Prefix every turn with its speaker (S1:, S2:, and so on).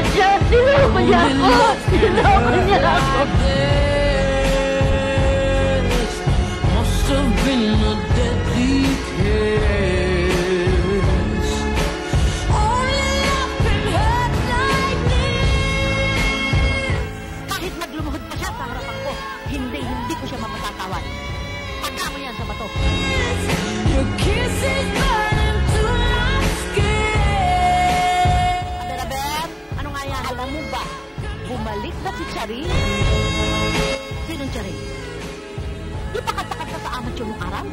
S1: niya ako! Niloko niya ako!
S2: Must have been a deadly
S1: siya ko, hindi, hindi ko siya mapatatawan. Pagka mo yan sa bato.
S2: Alam mo ba,
S1: bumalik na si Charing? Sinong Charing? Ipakatakad sa amat yung araw?